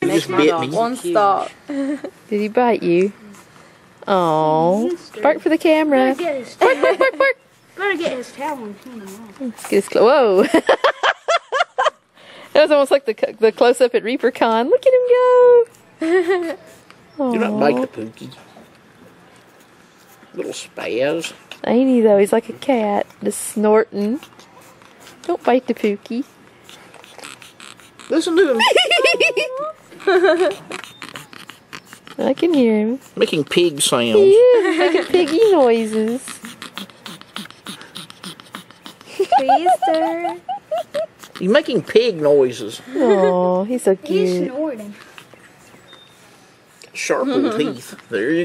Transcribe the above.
He just bit me. One stop. Did he bite you? Oh, bark for the camera. Better get his Bark, bark, bark, bark. Better get his tail and clean him off. Let's get his clo- Whoa. that was almost like the the close up at ReaperCon. Look at him go. You're not Aw. bite the Pooky. Little spaz. Ain't he though? He's like a cat, just snorting. Don't bite the Pooky. Listen to him I can hear him. making pig sounds. He is making piggy noises. Twister. He's making pig noises. Oh, he's so cute. He's snorting. Sharp teeth. There you